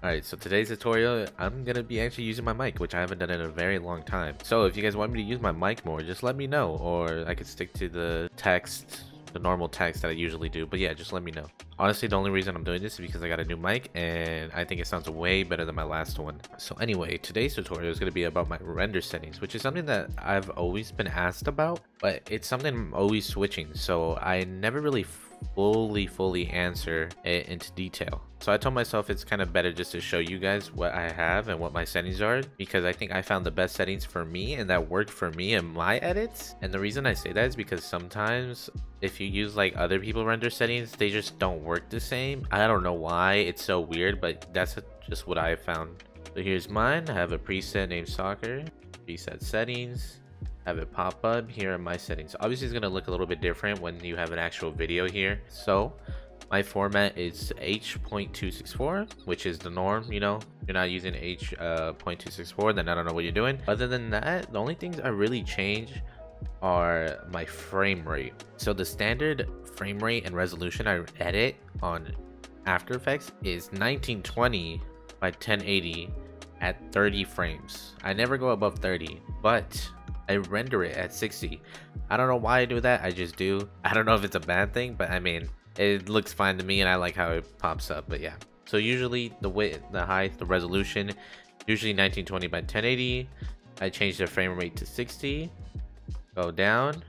Alright, so today's tutorial, I'm gonna be actually using my mic, which I haven't done in a very long time. So if you guys want me to use my mic more, just let me know, or I could stick to the text, the normal text that I usually do. But yeah, just let me know. Honestly, the only reason I'm doing this is because I got a new mic, and I think it sounds way better than my last one. So anyway, today's tutorial is gonna be about my render settings, which is something that I've always been asked about, but it's something I'm always switching, so I never really fully fully answer it into detail. So i told myself it's kind of better just to show you guys what i have and what my settings are because i think i found the best settings for me and that worked for me in my edits. And the reason i say that is because sometimes if you use like other people render settings they just don't work the same. I don't know why it's so weird but that's just what i found. So here's mine. I have a preset named soccer preset settings have it pop up here in my settings. Obviously it's going to look a little bit different when you have an actual video here. So my format is h.264 which is the norm you know? You're not using h.264 uh, then i don't know what you're doing. Other than that the only things i really change are my frame rate. So the standard frame rate and resolution i edit on after effects is 1920 by 1080 at 30 frames. I never go above 30 but I render it at 60. I don't know why I do that, I just do. I don't know if it's a bad thing, but I mean, it looks fine to me and I like how it pops up, but yeah. So usually the width, the height, the resolution, usually 1920 by 1080. I change the frame rate to 60, go down,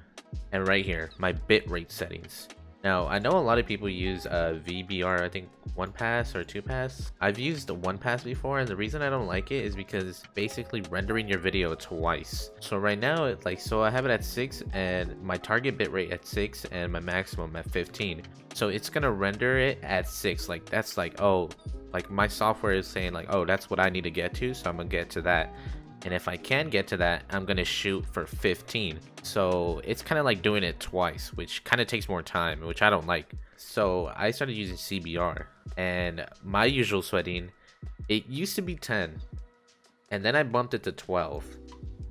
and right here, my bitrate settings. Now, I know a lot of people use uh, VBR, I think one pass or two pass. I've used one pass before, and the reason I don't like it is because it's basically rendering your video twice. So right now, it like so I have it at 6 and my target bitrate at 6 and my maximum at 15. So it's gonna render it at 6. Like that's like, oh, like my software is saying like, oh, that's what I need to get to, so I'm gonna get to that and if I can get to that I'm gonna shoot for 15 so it's kind of like doing it twice which kind of takes more time which I don't like. So I started using CBR and my usual sweating it used to be 10 and then I bumped it to 12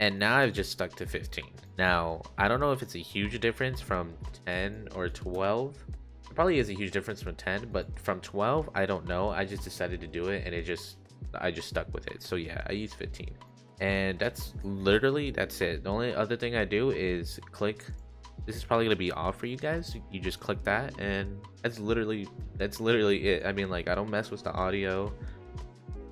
and now I've just stuck to 15 now I don't know if it's a huge difference from 10 or 12 it probably is a huge difference from 10 but from 12 I don't know. I just decided to do it and it just I just stuck with it. So yeah I use 15 and that's literally that's it. The only other thing i do is click. This is probably to be off for you guys. You just click that and that's literally that's literally it. I mean like i don't mess with the audio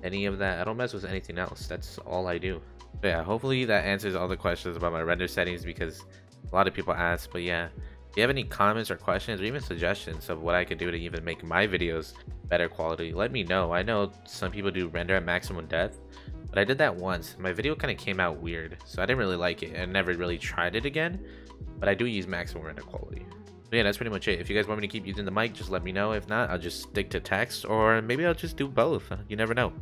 any of that. I don't mess with anything else. That's all i do. But yeah hopefully that answers all the questions about my render settings because a lot of people ask. But yeah if you have any comments or questions or even suggestions of what i could do to even make my videos better quality let me know. I know some people do render at maximum depth but I did that once. My video kind of came out weird, so I didn't really like it and never really tried it again. But I do use maximum render quality. But yeah, that's pretty much it. If you guys want me to keep using the mic, just let me know. If not, I'll just stick to text or maybe I'll just do both. You never know.